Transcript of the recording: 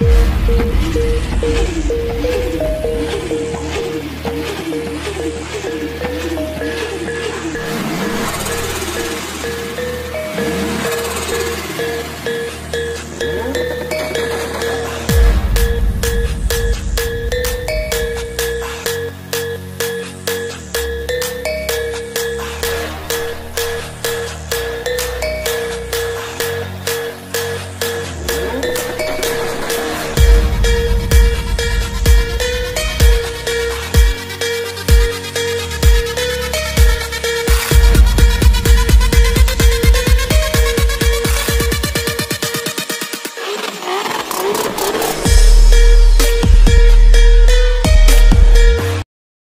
Música